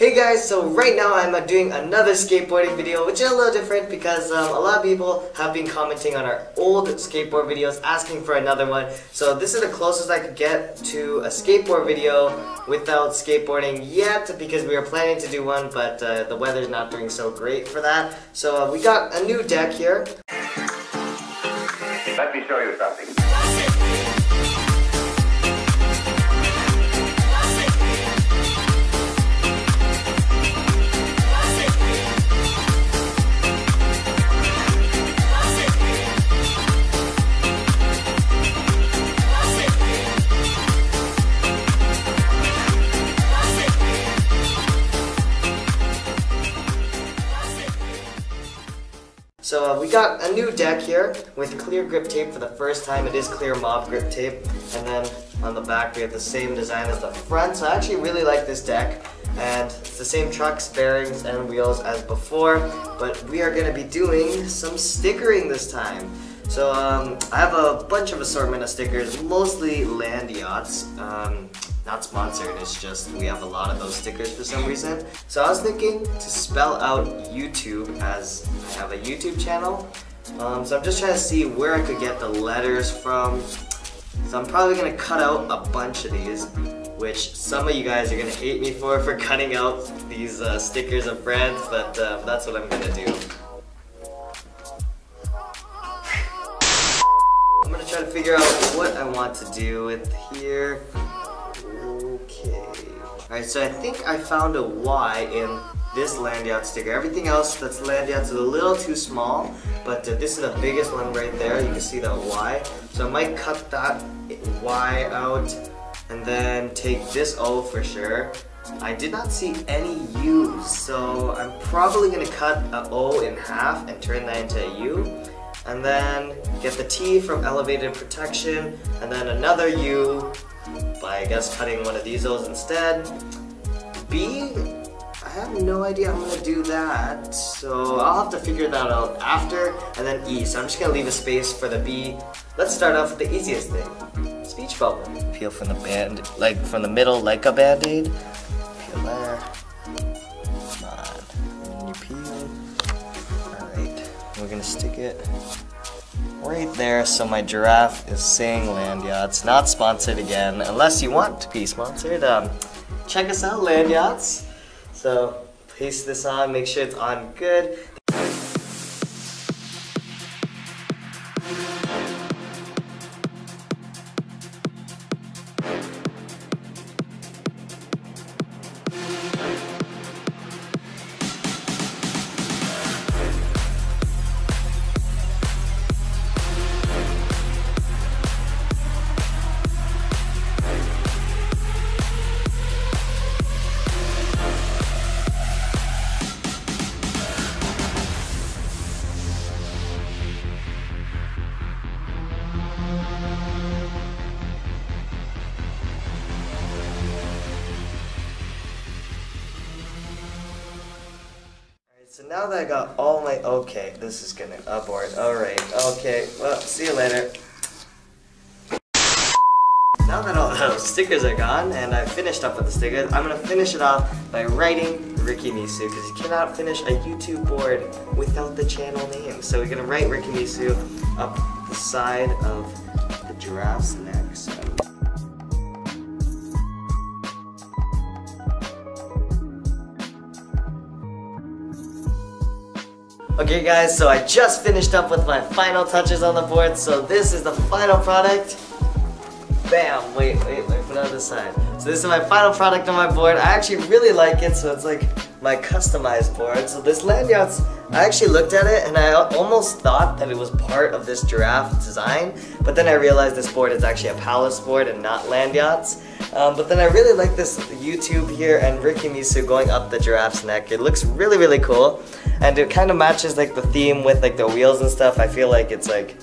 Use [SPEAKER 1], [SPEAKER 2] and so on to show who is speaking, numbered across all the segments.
[SPEAKER 1] Hey guys, so right now I'm uh, doing another skateboarding video which is a little different because um, a lot of people have been commenting on our old skateboard videos asking for another one. So this is the closest I could get to a skateboard video without skateboarding yet because we were planning to do one but uh, the weather's not doing so great for that. So uh, we got a new deck here.
[SPEAKER 2] Let me show you something.
[SPEAKER 1] So uh, we got a new deck here with clear grip tape for the first time. It is clear mob grip tape. And then on the back we have the same design as the front. So I actually really like this deck. And it's the same trucks, bearings, and wheels as before. But we are going to be doing some stickering this time. So um, I have a bunch of assortment of stickers, mostly Landyachtz. Um, not sponsored, it's just we have a lot of those stickers for some reason. So I was thinking to spell out YouTube as I have a YouTube channel. Um, so I'm just trying to see where I could get the letters from. So I'm probably gonna cut out a bunch of these, which some of you guys are gonna hate me for, for cutting out these uh, stickers of brands, but uh, that's what I'm gonna do. Figure out what I want to do with here. Okay. Alright, so I think I found a Y in this land yacht sticker. Everything else that's Landyachtz is a little too small, but uh, this is the biggest one right there. You can see that Y. So I might cut that Y out and then take this O for sure. I did not see any U's, so I'm probably gonna cut a O in half and turn that into a U. And then get the T from elevated protection, and then another U by I guess cutting one of these O's instead. B, I have no idea I'm gonna do that, so I'll have to figure that out after, and then E, so I'm just gonna leave a space for the B. Let's start off with the easiest thing, speech bubble. Peel from the band, like from the middle like a band-aid. Gonna stick it right there so my giraffe is saying Landyachtz not sponsored again unless you want to be sponsored um, check us out Landyachtz so paste this on make sure it's on good now that I got all my okay, this is gonna abort. Alright, okay, well, see you later. Now that all those stickers are gone and I've finished up with the stickers, I'm gonna finish it off by writing RiKiMiSu because you cannot finish a YouTube board without the channel name. So we're gonna write RiKiMiSu up the side of the giraffe's neck. So. Okay guys, so I just finished up with my final touches on the board, so this is the final product. Bam! Wait, wait, wait, put it on this side. So this is my final product on my board. I actually really like it, so it's like my customized board. So this Landyachtz, I actually looked at it and I almost thought that it was part of this giraffe design, but then I realized this board is actually a palace board and not Landyachtz. Um, but then I really like this YouTube here and RiKiMiSu going up the giraffe's neck. It looks really, really cool. And it kind of matches like the theme with like the wheels and stuff. I feel like it's like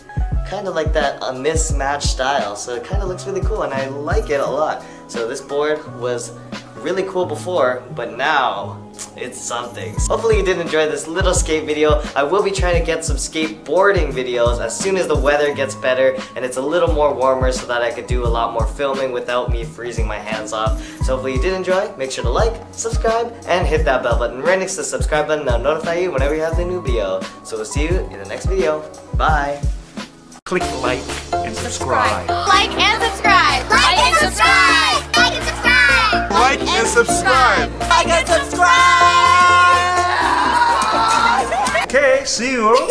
[SPEAKER 1] kind of like that a mismatched style. So it kind of looks really cool and I like it a lot. So this board was really cool before, but now it's something. Hopefully you did enjoy this little skate video. I will be trying to get some skateboarding videos as soon as the weather gets better and it's a little more warmer so that I could do a lot more filming without me freezing my hands off. So hopefully you did enjoy. Make sure to like, subscribe, and hit that bell button right next to the subscribe button. That'll notify you whenever you have the new video. So we'll see you in the next video. Bye!
[SPEAKER 2] Click like and subscribe.
[SPEAKER 3] Like and subscribe.
[SPEAKER 2] Subscribe.
[SPEAKER 3] Like and subscribe.
[SPEAKER 2] Okay, see you.